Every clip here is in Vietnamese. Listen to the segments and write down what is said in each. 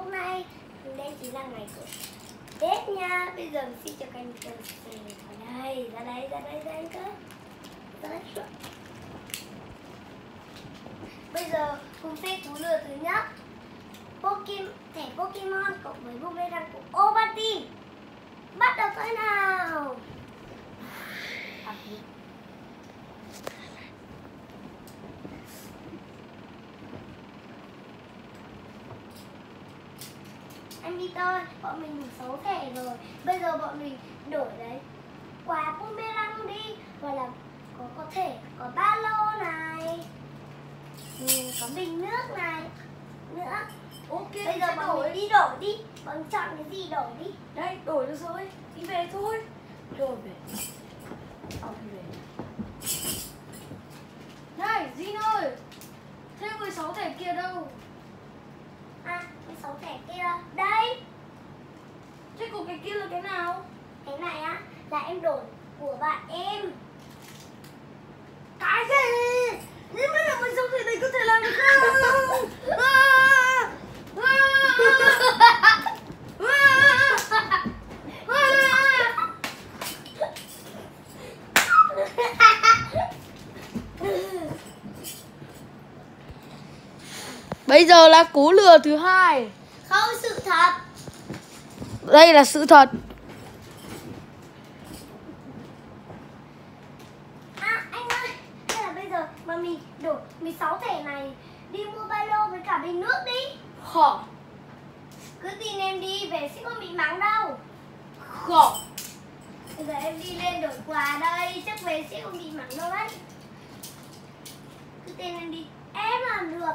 hôm nay. Đây chính là ngày của Tết nha. Bây giờ mình xin cho các anh chị vào đây, ra đây ra đây ra đây cơ. Ra đây bây giờ cùng xem cú lừa thứ nhất. Pokemon, thẻ Pokemon cộng với boomerang của Ovaltine bắt đầu thôi nào. Anh đi ơi bọn mình đủ 6 thẻ rồi. Bây giờ bọn mình đổi đấy. Quà boomerang đi. Hoặc là có có thể có ba lô này. Ừ, có bình nước này. Nữa. Ok, bây giờ bọn đổi. mình đi đổi đi. Bọn chọn cái gì đổi đi? Đây, đổi được rồi. Đi về thôi. Rồi về. Ông về. Này, Jin ơi. Thế 16 thẻ kia đâu à cái 6 thẻ kia. Đây. Thế của cái kia là cái nào? Cái này á là em đổi của bạn em. Cái gì? Nhưng bây giờ 16 thẻ này có thể làm được không à, à, à, à. Bây giờ là cú lừa thứ hai. Không sự thật. Đây là sự thật. À anh ơi, hay là bây giờ mà mình đổi 16 thẻ này đi mua ba lô với cả bình nước đi. Khỏ. Cứ tin em đi, về sẽ không bị mắng đâu. Khỏ. Bây giờ em đi lên đổi quà đây, chắc về sẽ không bị mắng đâu đấy. Cứ tin em đi, em làm được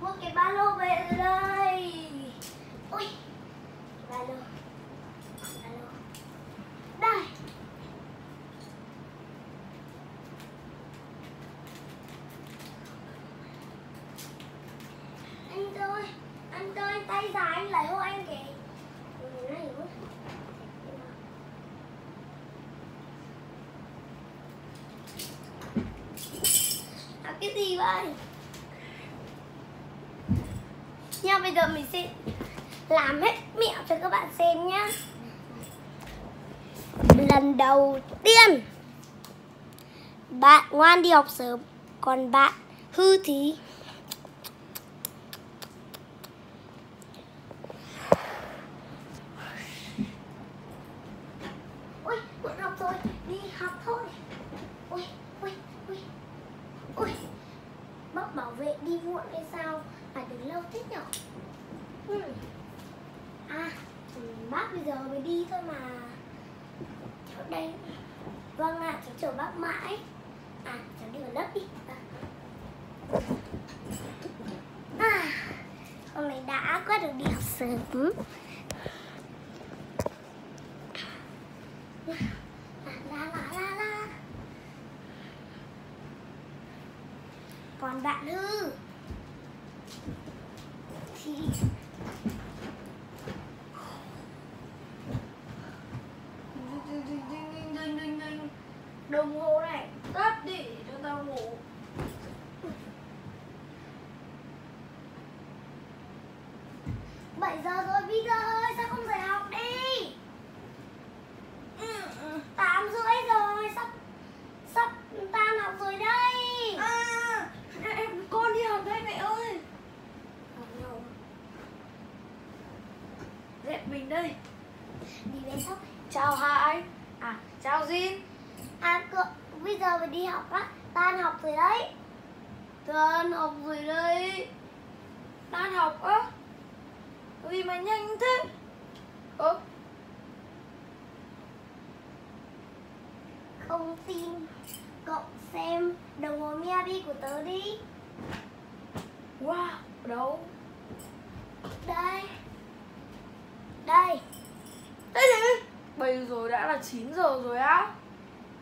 Mua cái ba lô về rồi đây Ui, ba lô Ba lô Đây anh ơi anh ơi dài anh lấy hộ anh kìa làm à, cái gì vậy? Nha bây giờ mình sẽ làm hết mẹo cho các bạn xem nhá. Lần đầu tiên bạn ngoan đi học sớm còn bạn hư thì Ui, muộn học rồi, đi học thôi. Ui, ui, ui, ui. Bác bảo vệ đi muộn hay sao mà đứng lâu thế nhở? À, ừ. À, bác bây giờ mới đi thôi mà. cháu đây. Vâng ạ, cháu chờ bác mãi. À, cháu đi vào lớp đi. À. À, hôm nay đã quá được đi học sớm. Còn bạn Hư. Thì Đồng hồ này, Tắt đi cho tao ngủ. Bảy giờ rồi bây giờ ơi sao không dậy học đi Ừ, tám rưỡi rồi sắp sắp tan học rồi đây À em con đi học đây mẹ ơi Dẹp mình đây. Đi bên sóc Chào Hải À chào Jin. À cậu bây giờ phải đi học á. Tan học rồi đấy. Tan học rồi đây Tan học á. Vì mà nhanh thế. Ơ. Không tin. Cậu xem đồng hồ Miyabi của tớ đi. Wow Đâu. Đây đây. Đây gì 7 rồi đã là 9 giờ rồi á.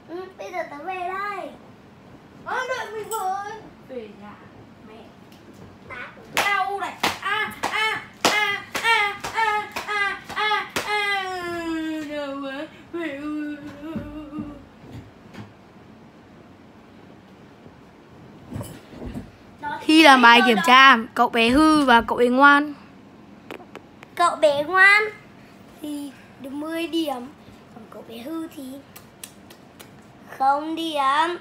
Ừ, bây giờ tớ về đây. À đợi mình với. Về nhà mẹ. Đau này. À à à à à à à à Đau quá Mẹ Khi làm bài kiểm tra, cậu bé hư và cậu bé ngoan. Bé ngoan. Thì được 10 điểm. Còn cậu bé hư thì không điểm.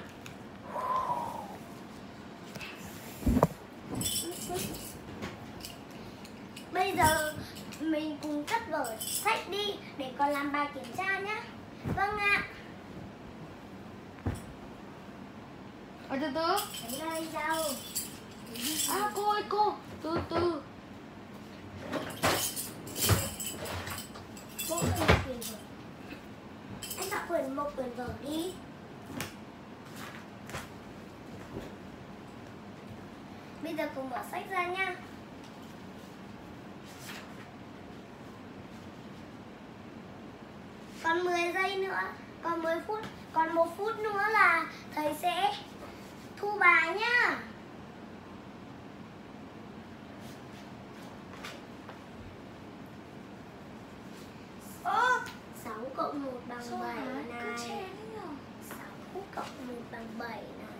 Bây giờ mình cùng cất vở sách đi để còn làm bài kiểm tra nhé Vâng ạ. Ở từ từ. Đây đâu? À cô ơi cô, từ từ. Quyển vở Anh chọn quyển một quyển vở đi Bây giờ cùng mở sách ra nha Còn 10 giây nữa, Còn 10 phút, Còn một phút nữa là Thầy sẽ thu bài nhá Ô 6 cộng 1 bằng 7 này 6 cộng 1 bằng 7 này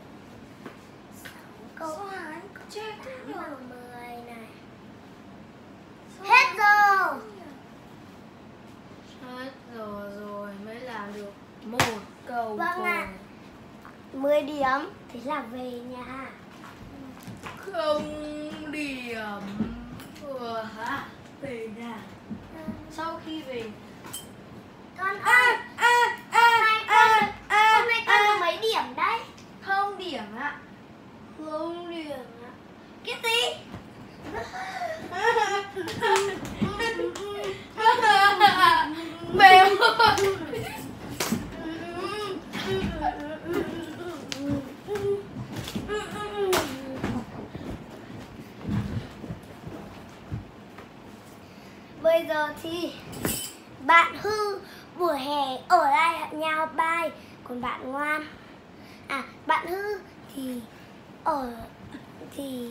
6 cộng 8 bằng 10 này Hết rồi Hết giờ rồi mới làm được một câu Vâng thôi. ạ. 10 điểm Thế là về nhà Không điểm. Vừa hả? Về nhà. Sau khi về Con ơi à, Hôm nay con được- Hôm nay con được mấy điểm đấy không điểm ạ. Không điểm ạ Cái gì Mềm. Bây giờ thì bạn hư buổi hè ở lại nhà học bài, Còn bạn ngoan. À bạn hư thì ở, thì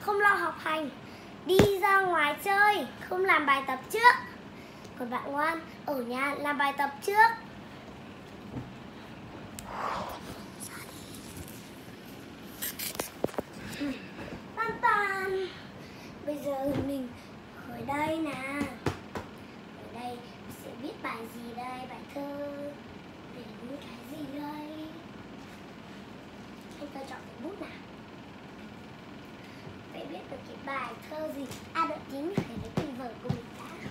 không lo học hành, Đi ra ngoài chơi, Không làm bài tập trước. Còn bạn ngoan, ở nhà làm bài tập trước. Tan tan. Bây giờ mình ở đây nè. Ở đây sẽ viết bài gì đây? Bài thơ. Để cái gì đây? Anh ta chọn cái bút nào? Phải viết được cái bài thơ gì? À đợi tí mình phải lấy quyển vở của mình đã.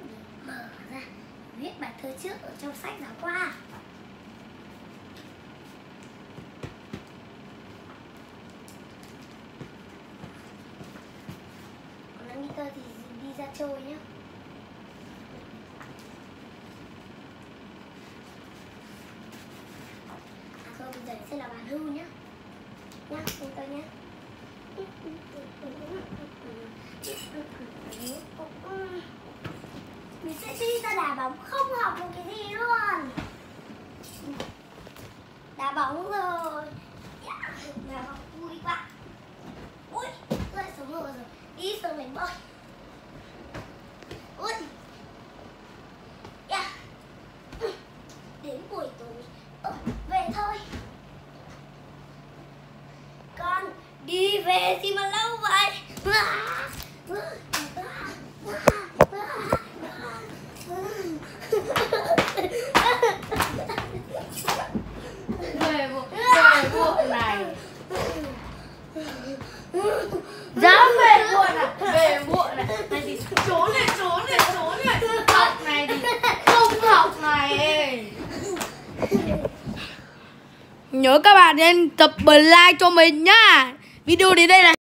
Để mở ra. Viết bài thơ trước ở trong sách giáo khoa Còn đang đi cơ thì chơi nhá. À thôi bây giờ sẽ là bạn hưu nhá. Nhá, chúng tôi nhá. Mình sẽ đi ra đá bóng không học một cái gì luôn Đá bóng rồi yeah, Đá bóng vui quá Ui, lại xuống hồ rồi Đi xuống đánh bơi Ui yeah. Đến buổi tối ờ, Về thôi Con đi về thì mà lâu vậy về bộ về bộ này. Dám về muộn à? Về muộn này. Này thì trốn này, trốn này, trốn này. Học này thì không học này. Nhớ các bạn nên tập like cho mình nhá. Video đến đây là